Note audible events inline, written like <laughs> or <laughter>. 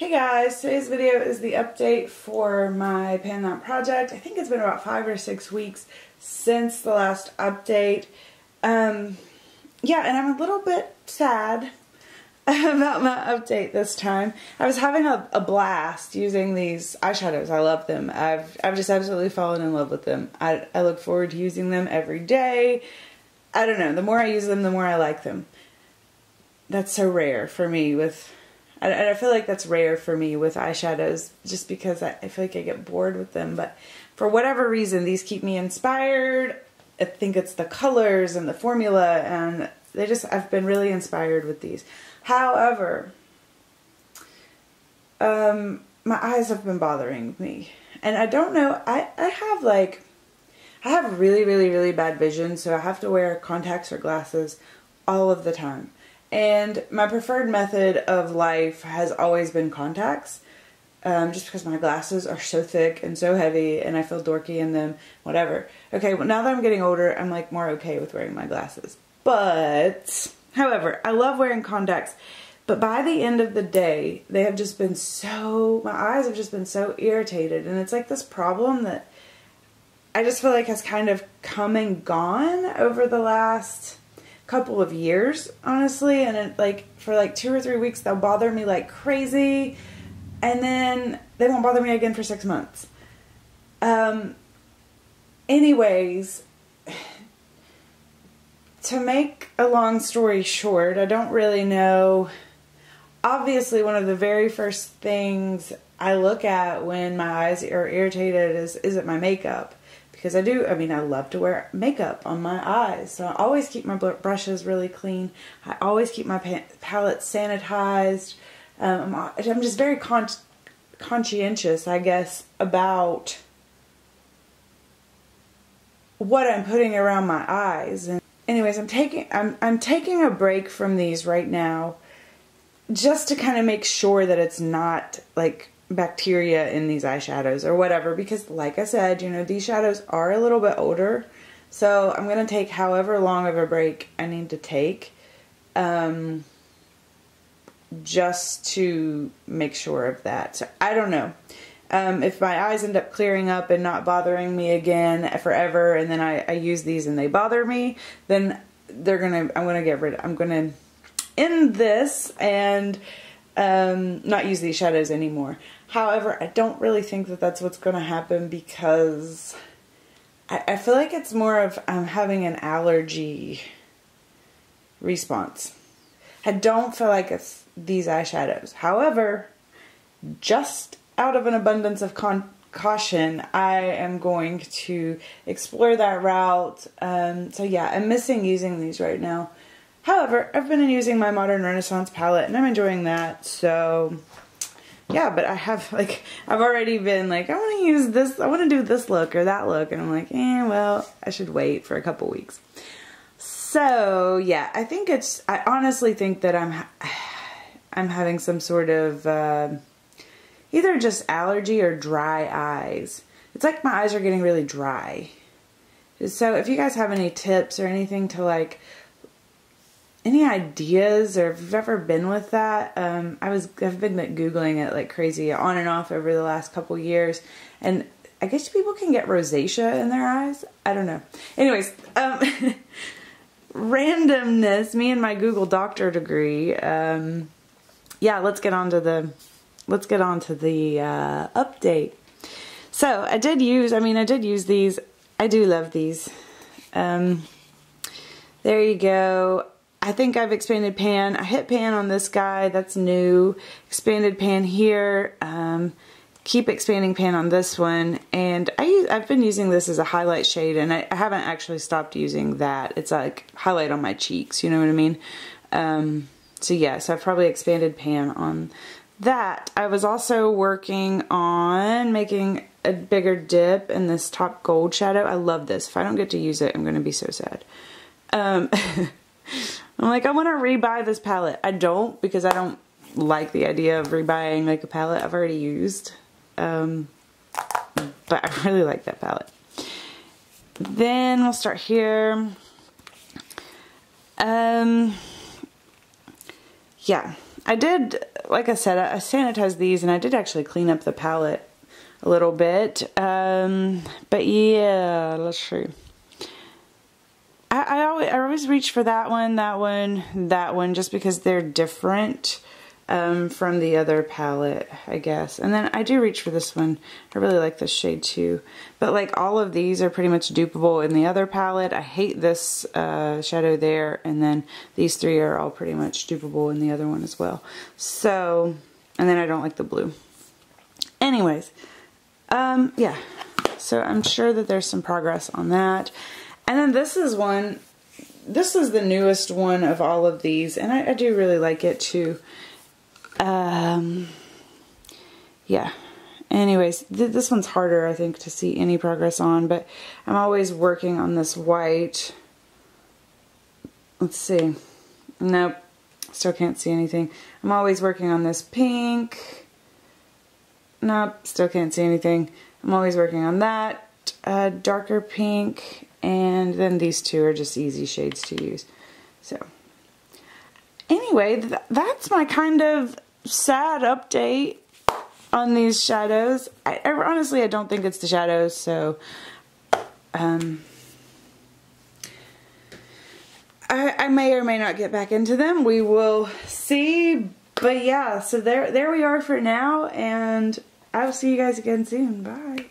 Hey guys, today's video is the update for my Pan That project. I think it's been about five or six weeks since the last update. Um, yeah, and I'm a little bit sad <laughs> about my update this time. I was having a, a, blast using these eyeshadows. I love them. I've, I've just absolutely fallen in love with them. I, I look forward to using them every day. I don't know, the more I use them, the more I like them. That's so rare for me with and I feel like that's rare for me with eyeshadows just because I, I feel like I get bored with them. But for whatever reason, these keep me inspired. I think it's the colors and the formula and they just, I've been really inspired with these. However, um, my eyes have been bothering me. And I don't know, I, I have like, I have really, really, really bad vision, so I have to wear contacts or glasses all of the time. And my preferred method of life has always been contacts. Um, just because my glasses are so thick and so heavy and I feel dorky in them, whatever. Okay, well, now that I'm getting older, I'm like more okay with wearing my glasses. But, however, I love wearing contacts. But by the end of the day, they have just been so, my eyes have just been so irritated. And it's like this problem that I just feel like has kind of come and gone over the last couple of years, honestly. And it, like for like two or three weeks, they'll bother me like crazy, and then they won't bother me again for six months. Um. Anyways, <sighs> to make a long story short, I don't really know. Obviously, one of the very first things I look at when my eyes are irritated is is it my makeup? Because I do, I mean, I love to wear makeup on my eyes. So I always keep my brushes really clean. I always keep my palette sanitized. Um, I'm just very con conscientious, I guess, about what I'm putting around my eyes. And anyways, I'm taking, I'm, I'm taking a break from these right now just to kind of make sure that it's not like bacteria in these eyeshadows or whatever because like I said, you know, these shadows are a little bit older. So I'm going to take however long of a break I need to take um, just to make sure of that. So I don't know. Um, if my eyes end up clearing up and not bothering me again forever and then I, I use these and they bother me, then they're going to, I'm going to get rid of, I'm going to end this and um, not use these shadows anymore. However, I don't really think that that's what's going to happen because I, I, feel like it's more of I'm having an allergy response. I don't feel like it's these eyeshadows. However, just out of an abundance of caution, I am going to explore that route. Um, so yeah, I'm missing using these right now. However, I've been using my Modern Renaissance palette and I'm enjoying that. So yeah, but I have <laughs> like I've already been like I want to use this, I want to do this look or that look, and I'm like, eh, well, I should wait for a couple weeks. So yeah, I think it's. I honestly think that I'm <sighs> I'm having some sort of uh, either just allergy or dry eyes. It's like my eyes are getting really dry. So if you guys have any tips or anything to like any ideas or if you've ever been with that? Um, i was i've been like, googling it like crazy on and off over the last couple years and i guess people can get rosacea in their eyes? I don't know. Anyways um, <laughs> randomness me and my google doctor degree um, yeah let's get on to the let's get on to the uh, update. So i did use i mean i did use these. I do love these. Um, there you go I think I've expanded pan. I hit pan on this guy. That's new. Expanded pan here. Um, keep expanding pan on this one. And I I've been using this as a highlight shade and I, I, haven't actually stopped using that. It's like highlight on my cheeks, you know what I mean? Um, so yeah, so I've probably expanded pan on that. I was also working on making a bigger dip in this top gold shadow. I love this. If I don't get to use it, I'm going to be so sad. Um, <laughs> I'm like, I want to rebuy this palette. I don't because I don't like the idea of rebuying like a palette I've already used. Um, but I <laughs> really like that palette. Then we'll start here. Um, yeah, I did, like I said, I sanitized these and I did actually clean up the palette a little bit. Um, but yeah, let's see. I, always, I always reach for that one, that one, that one, just because they're different um, from the other palette, I guess. And then I do reach for this one. I really like this shade too. But like all of these are pretty much dupable in the other palette. I hate this uh, shadow there. And then these three are all pretty much dupable in the other one as well. So, and then I don't like the blue. Anyways, um, yeah. So I'm sure that there's some progress on that. And then this is one, this is the newest one of all of these, and I, I do really like it too. Um, yeah. Anyways, th this one's harder, I think, to see any progress on, but I'm always working on this white. Let's see. Nope. Still can't see anything. I'm always working on this pink. Nope. Still can't see anything. I'm always working on that. Uh, darker pink and then these two are just easy shades to use. So anyway, th that's my kind of sad update on these shadows. I, I, honestly, I don't think it's the shadows, so um, I, I may or may not get back into them. We will see. But yeah, so there, there we are for now, and I will see you guys again soon. Bye.